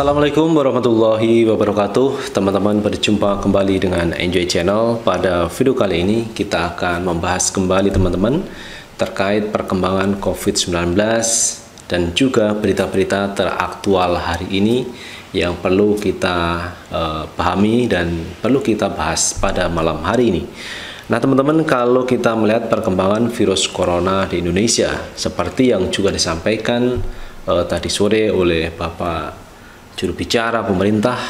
Assalamualaikum warahmatullahi wabarakatuh. Teman-teman berjumpa kembali dengan Enjoy Channel. Pada video kali ini kita akan membahas kembali teman-teman Terkait perkembangan COVID-19 Dan juga berita-berita teraktual hari ini Yang perlu kita uh, pahami dan perlu kita bahas pada malam hari ini. Nah teman-teman kalau kita melihat perkembangan virus corona di Indonesia Seperti yang juga disampaikan uh, tadi sore oleh Bapak juru bicara pemerintah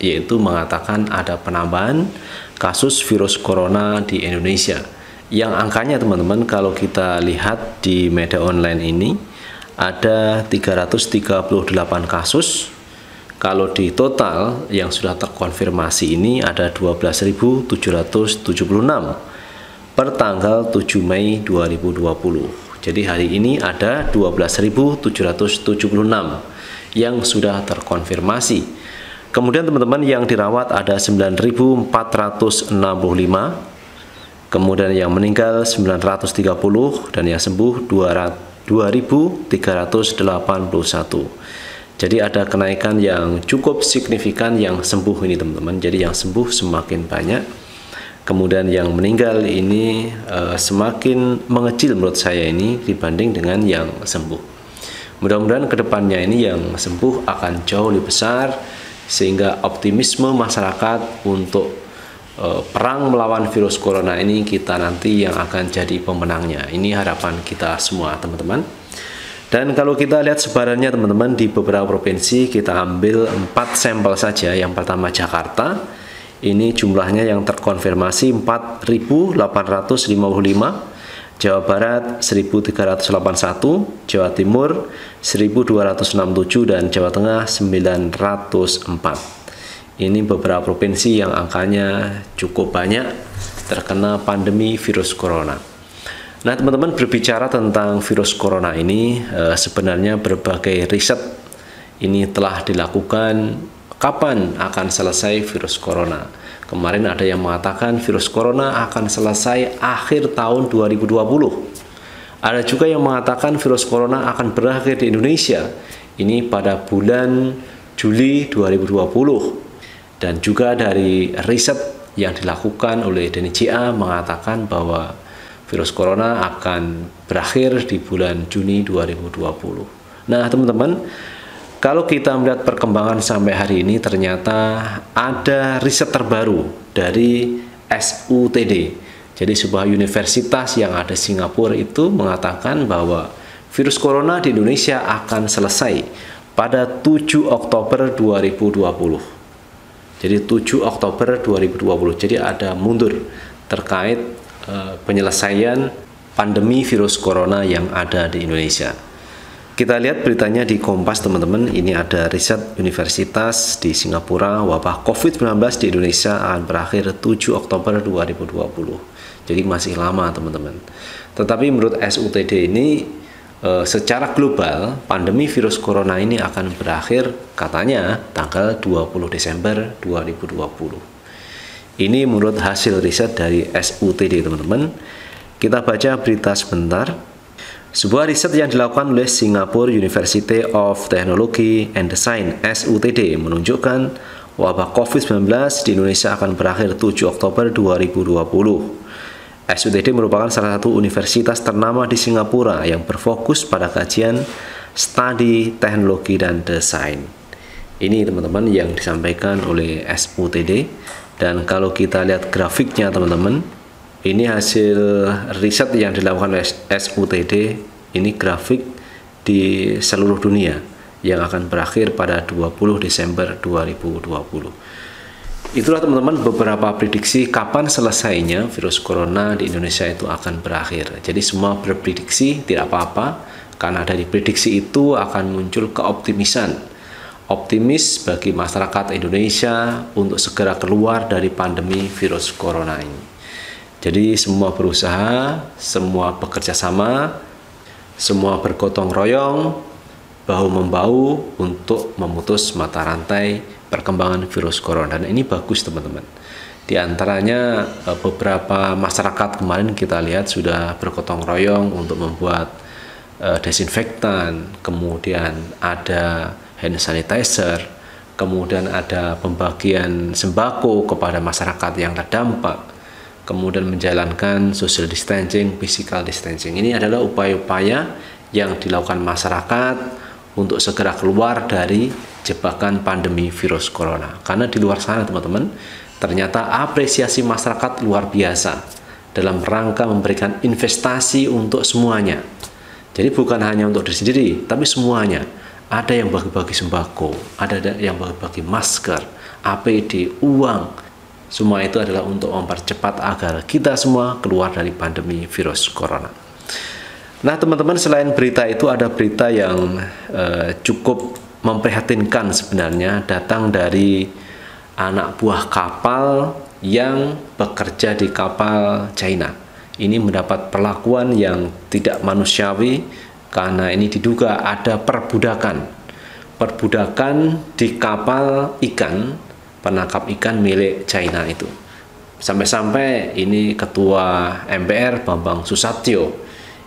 yaitu mengatakan ada penambahan kasus virus corona di Indonesia. Yang angkanya teman-teman kalau kita lihat di media online ini ada 338 kasus. Kalau di total yang sudah terkonfirmasi ini ada 12.776 per tanggal 7 Mei 2020. Jadi hari ini ada 12.776 yang sudah terkonfirmasi. Kemudian teman-teman yang dirawat ada 9.465, kemudian yang meninggal 930 dan yang sembuh 2.381. Jadi ada kenaikan yang cukup signifikan yang sembuh ini teman-teman. Jadi yang sembuh semakin banyak. Kemudian yang meninggal ini uh, semakin mengecil menurut saya ini dibanding dengan yang sembuh. Mudah-mudahan ke depannya ini yang sembuh akan jauh lebih besar sehingga optimisme masyarakat untuk e, perang melawan virus corona ini kita nanti yang akan jadi pemenangnya. Ini harapan kita semua teman-teman. Dan kalau kita lihat sebarannya teman-teman di beberapa provinsi kita ambil empat sampel saja. Yang pertama Jakarta, ini jumlahnya yang terkonfirmasi 4.855 Jawa Barat 1381, Jawa Timur 1267 dan Jawa Tengah 904. Ini beberapa provinsi yang angkanya cukup banyak terkena pandemi virus corona. Nah, teman-teman berbicara tentang virus corona ini eh, sebenarnya berbagai riset ini telah dilakukan kapan akan selesai virus corona Kemarin ada yang mengatakan virus corona akan selesai akhir tahun 2020. Ada juga yang mengatakan virus corona akan berakhir di Indonesia. Ini pada bulan Juli 2020. Dan juga dari riset yang dilakukan oleh DNCA mengatakan bahwa virus corona akan berakhir di bulan Juni 2020. Nah, teman-teman, kalau kita melihat perkembangan sampai hari ini ternyata ada riset terbaru dari SUTD. Jadi sebuah universitas yang ada di Singapura itu mengatakan bahwa virus corona di Indonesia akan selesai pada 7 Oktober 2020. Jadi 7 Oktober 2020. Jadi ada mundur terkait uh, penyelesaian pandemi virus corona yang ada di Indonesia. Kita lihat beritanya di Kompas teman-teman. Ini ada riset universitas di Singapura wabah COVID-19 di Indonesia akan berakhir 7 Oktober 2020. Jadi masih lama teman-teman. Tetapi menurut SUTD ini e, secara global pandemi virus corona ini akan berakhir katanya tanggal 20 Desember 2020. Ini menurut hasil riset dari SUTD teman-teman. Kita baca berita sebentar. Sebuah riset yang dilakukan oleh Singapore University of Technology and Design SUTD menunjukkan wabah COVID-19 di Indonesia akan berakhir 7 Oktober 2020. SUTD merupakan salah satu universitas ternama di Singapura yang berfokus pada kajian studi teknologi dan desain. Ini teman-teman yang disampaikan oleh SUTD dan kalau kita lihat grafiknya teman-teman ini hasil riset yang dilakukan oleh SUTD ini grafik di seluruh dunia yang akan berakhir pada 20 Desember 2020 itulah teman-teman beberapa prediksi kapan selesainya virus corona di Indonesia itu akan berakhir. Jadi semua berprediksi tidak apa-apa. Karena dari prediksi itu akan muncul keoptimisan. Optimis bagi masyarakat Indonesia untuk segera keluar dari pandemi virus corona ini jadi semua berusaha, semua bekerja sama, semua bergotong royong, bahu-membahu untuk memutus mata rantai perkembangan virus corona. Dan ini bagus teman-teman. Di antaranya eh, beberapa masyarakat kemarin kita lihat sudah bergotong royong untuk membuat uh, desinfektan, kemudian ada hand sanitizer, kemudian ada pembagian sembako kepada masyarakat yang terdampak, kemudian menjalankan social distancing, physical distancing. Ini adalah upaya-upaya yang dilakukan masyarakat untuk segera keluar dari jebakan pandemi virus corona. Karena di luar sana teman-teman, ternyata apresiasi masyarakat luar biasa dalam rangka memberikan investasi untuk semuanya. Jadi bukan hanya untuk diri sendiri, tapi semuanya ada yang bagi-bagi sembako, ada yang bagi-bagi masker, APD, uang. Semua itu adalah untuk mempercepat agar kita semua keluar dari pandemi virus corona. Nah, teman-teman, selain berita itu ada berita yang uh, cukup memprihatinkan sebenarnya datang dari anak buah kapal yang bekerja di kapal China. Ini mendapat perlakuan yang tidak manusiawi karena ini diduga ada perbudakan perbudakan di kapal ikan penangkap ikan milik China itu sampai-sampai ini ketua MPR Bambang Susatyo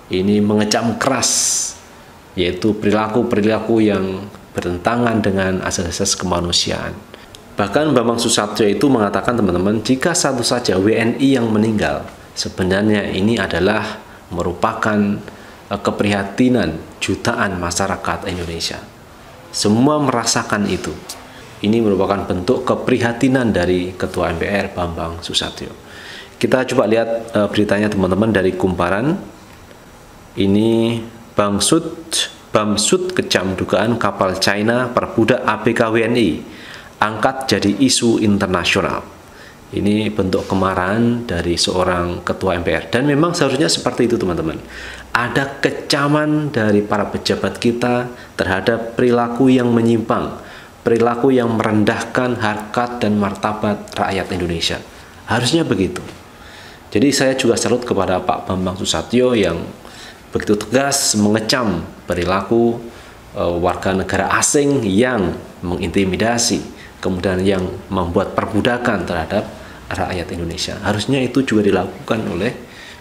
ini mengecam keras yaitu perilaku-perilaku yang bertentangan dengan asas-asas kemanusiaan bahkan Bambang Susatyo itu mengatakan teman-teman jika satu saja WNI yang meninggal sebenarnya ini adalah merupakan Eh, keprihatinan jutaan masyarakat Indonesia. Semua merasakan itu. Ini merupakan bentuk keprihatinan dari Ketua MPR Bambang Susatyo. Kita coba lihat uh, beritanya teman-teman dari Kumparan. Ini Bangsud Bamsud kecam dugaan kapal China perbudak ABK WNI angkat jadi isu internasional. Ini bentuk kemarahan dari seorang ketua MPR dan memang seharusnya seperti itu teman-teman. Ada kecaman dari para pejabat kita terhadap perilaku yang menyimpang, perilaku yang merendahkan harkat dan martabat rakyat Indonesia. Harusnya begitu. Jadi saya juga salut kepada Pak Bambang Susatyo yang begitu tegas mengecam perilaku uh, warga negara asing yang mengintimidasi, kemudian yang membuat perbudakan terhadap rakyat Indonesia. Harusnya itu juga dilakukan oleh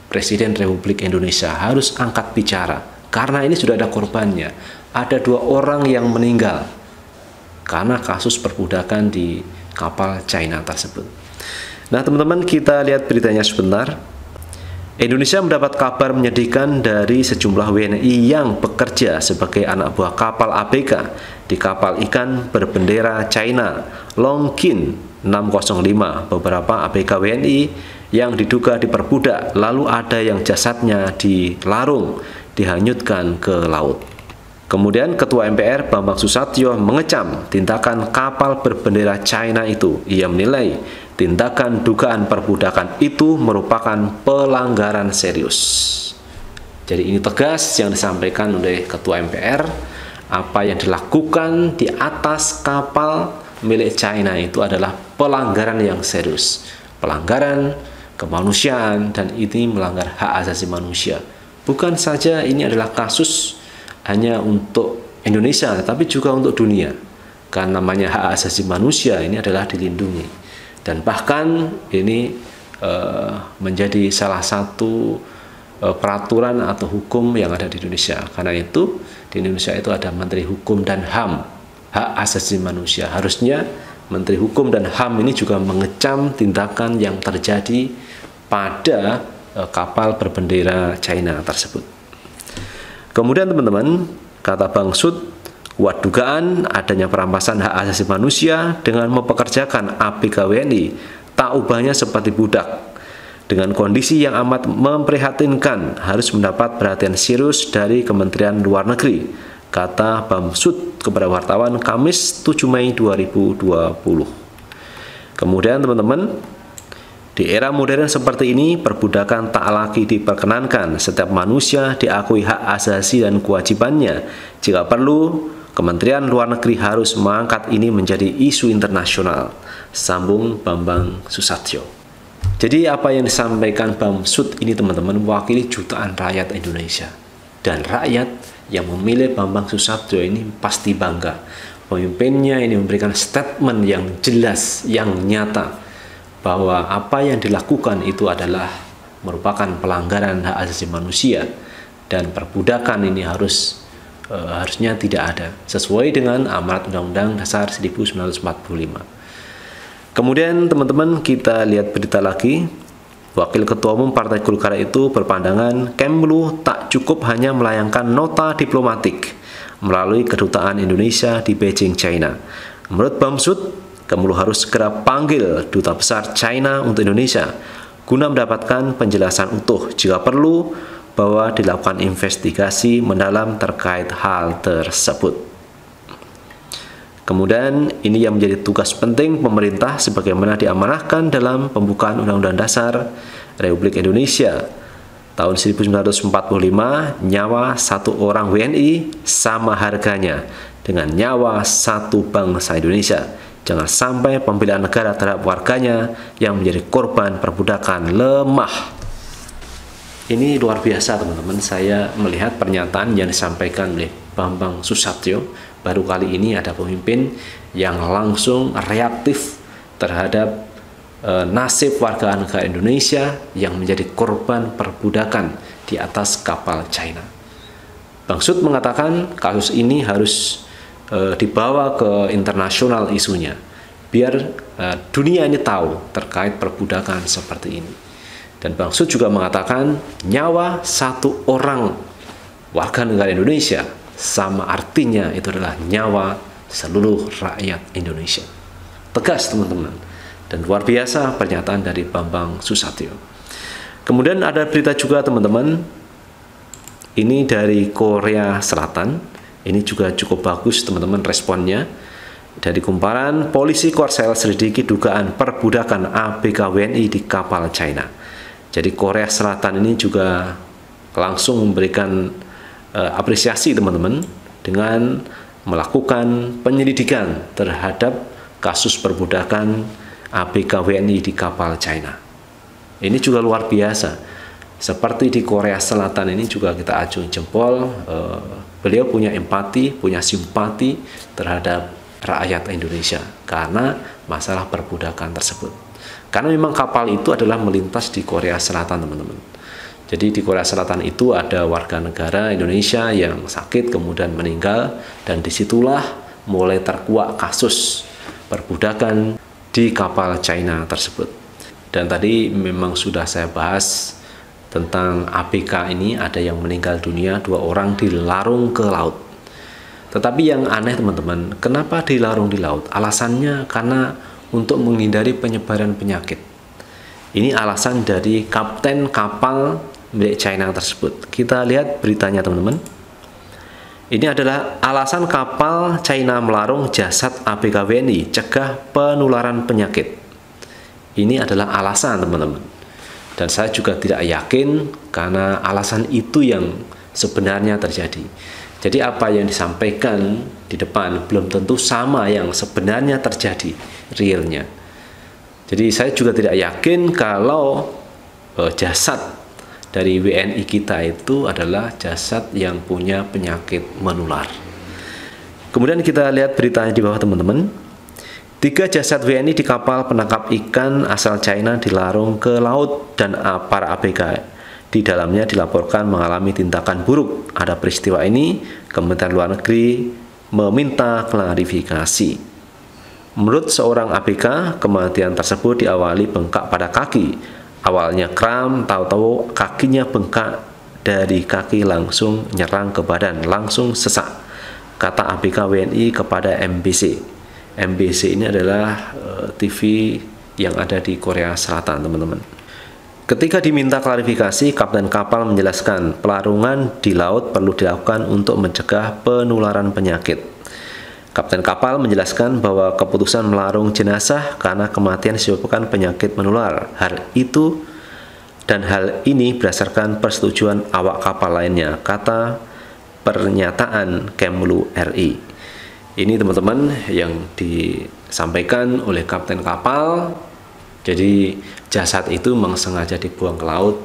Presiden Republik Indonesia. Harus angkat bicara karena ini sudah ada korbannya. Ada dua orang yang meninggal karena kasus perbudakan di kapal China tersebut. Nah, teman-teman, kita lihat beritanya sebentar. Indonesia mendapat kabar menyedihkan dari sejumlah WNI yang bekerja sebagai anak buah kapal ABK di kapal ikan berbendera China Longkin 605 beberapa ABK WNI yang diduga diperbudak lalu ada yang jasadnya dilarung dihanyutkan ke laut. Kemudian Ketua MPR Bambang Susatyo mengecam tindakan kapal berbendera China itu. Ia menilai tindakan dugaan perbudakan itu merupakan pelanggaran serius. Jadi ini tegas yang disampaikan oleh Ketua MPR apa yang dilakukan di atas kapal milik China itu adalah pelanggaran yang serius, pelanggaran kemanusiaan dan ini melanggar hak asasi manusia. Bukan saja ini adalah kasus hanya untuk Indonesia, tetapi juga untuk dunia. Karena namanya hak asasi manusia ini adalah dilindungi dan bahkan ini uh, menjadi salah satu uh, peraturan atau hukum yang ada di Indonesia. Karena itu di Indonesia itu ada Menteri Hukum dan HAM hak asasi manusia. Harusnya Menteri Hukum dan HAM ini juga mengecam tindakan yang terjadi pada uh, kapal berbendera China tersebut. Kemudian teman-teman, kata Bang Sud, kuat dugaan adanya perampasan hak asasi manusia dengan mempekerjakan ABK WNI tak ubahnya seperti budak dengan kondisi yang amat memprihatinkan harus mendapat perhatian serius dari Kementerian Luar Negeri kata Bamsud kepada wartawan Kamis 7 Mei 2020. Kemudian teman-teman, di era modern seperti ini, perbudakan tak lagi diperkenankan. Setiap manusia diakui hak asasi dan kewajibannya. Jika perlu, Kementerian Luar Negeri harus mengangkat ini menjadi isu internasional. Sambung Bambang Susatyo. Jadi apa yang disampaikan Bamsud ini teman-teman mewakili jutaan rakyat Indonesia. Dan rakyat yang memilih Bambang Susatyo ini pasti bangga. Pemimpinnya ini memberikan statement yang jelas, yang nyata bahwa apa yang dilakukan itu adalah merupakan pelanggaran hak asasi manusia dan perbudakan ini harus e, harusnya tidak ada sesuai dengan amarat Undang-Undang Dasar 1945. Kemudian teman-teman kita lihat berita lagi Wakil Ketua Umum Partai Golkar itu berpandangan Kemlu tak cukup hanya melayangkan nota diplomatik melalui kedutaan Indonesia di Beijing, China. Menurut Bamsud, Kemlu harus segera panggil duta besar China untuk Indonesia guna mendapatkan penjelasan utuh jika perlu bahwa dilakukan investigasi mendalam terkait hal tersebut. Kemudian ini yang menjadi tugas penting pemerintah sebagaimana diamanahkan dalam pembukaan Undang-Undang Dasar Republik Indonesia tahun 1945 nyawa satu orang WNI sama harganya dengan nyawa satu bangsa Indonesia Jangan sampai pembelaan negara terhadap warganya yang menjadi korban perbudakan lemah. Ini luar biasa teman-teman, saya melihat pernyataan yang disampaikan oleh Bambang Susatyo. Baru kali ini ada pemimpin yang langsung reaktif terhadap e, nasib warga negara Indonesia yang menjadi korban perbudakan di atas kapal China. Bang Sud mengatakan kasus ini harus e, dibawa ke internasional isunya biar e, dunia ini tahu terkait perbudakan seperti ini. Dan Bang Sud juga mengatakan nyawa satu orang warga negara Indonesia sama artinya itu adalah nyawa seluruh rakyat Indonesia. Tegas teman-teman. Dan luar biasa pernyataan dari Bambang Susatyo. Kemudian ada berita juga teman-teman. Ini dari Korea Selatan ini juga cukup bagus teman-teman responnya. Dari kumparan, polisi Korsel selidiki dugaan perbudakan ABK WNI di kapal China. Jadi Korea Selatan ini juga langsung memberikan uh, apresiasi teman-teman dengan melakukan penyelidikan terhadap kasus perbudakan ABK WNI di kapal China. Ini juga luar biasa. Seperti di Korea Selatan ini juga kita acung jempol uh, beliau punya empati, punya simpati terhadap rakyat Indonesia karena masalah perbudakan tersebut. Karena memang kapal itu adalah melintas di Korea Selatan, teman-teman. Jadi di Korea Selatan itu ada warga negara Indonesia yang sakit kemudian meninggal dan di situlah mulai terkuak kasus perbudakan di kapal China tersebut. Dan tadi memang sudah saya bahas tentang ABK ini ada yang meninggal dunia dua orang dilarung ke laut. Tetapi yang aneh teman-teman kenapa dilarung di laut? Alasannya karena untuk menghindari penyebaran penyakit. Ini alasan dari kapten kapal milik China tersebut. Kita lihat beritanya teman-teman. Ini adalah alasan kapal China melarung jasad ABK WNI cegah penularan penyakit. Ini adalah alasan teman-teman dan saya juga tidak yakin karena alasan itu yang sebenarnya terjadi. Jadi apa yang disampaikan di depan belum tentu sama yang sebenarnya terjadi realnya. Jadi saya juga tidak yakin kalau eh, jasad dari WNI kita itu adalah jasad yang punya penyakit menular. Kemudian kita lihat beritanya di bawah teman-teman. Tiga jasad WNI di kapal penangkap ikan asal China dilarung ke laut dan para ABK di dalamnya dilaporkan mengalami tindakan buruk. Ada peristiwa ini, Kementerian Luar Negeri meminta klarifikasi. Menurut seorang ABK, kematian tersebut diawali bengkak pada kaki. Awalnya kram, tahu-tahu kakinya bengkak dari kaki langsung nyerang ke badan, langsung sesak. Kata ABK WNI kepada MBC. MBC ini adalah eh, TV yang ada di Korea Selatan, teman-teman. Ketika diminta klarifikasi, kapten kapal menjelaskan pelarungan di laut perlu dilakukan untuk mencegah penularan penyakit. Kapten kapal menjelaskan bahwa keputusan melarung jenazah karena kematian disebabkan penyakit menular. Hal itu dan hal ini berdasarkan persetujuan awak kapal lainnya, kata pernyataan Kemlu RI. Ini teman-teman yang disampaikan oleh kapten kapal. Jadi jasad itu memang sengaja dibuang ke laut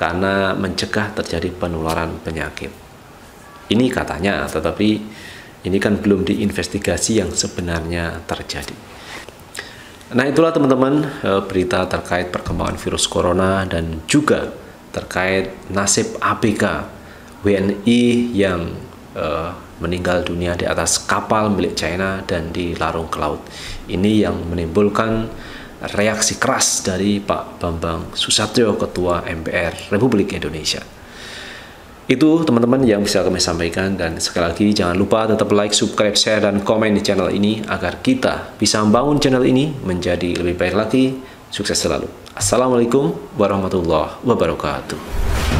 karena mencegah terjadi penularan penyakit. Ini katanya, tetapi ini kan belum diinvestigasi yang sebenarnya terjadi. Nah itulah teman-teman eh, berita terkait perkembangan virus corona dan juga terkait nasib ABK WNI yang uh, meninggal dunia di atas kapal milik China dan dilarung ke laut. Ini yang menimbulkan reaksi keras dari Pak Bambang Susatyo, Ketua MPR Republik Indonesia. Itu teman-teman yang bisa kami sampaikan dan sekali lagi jangan lupa tetap like, subscribe, share, dan komen di channel ini agar kita bisa membangun channel ini menjadi lebih baik lagi. Sukses selalu. Assalamualaikum warahmatullahi wabarakatuh.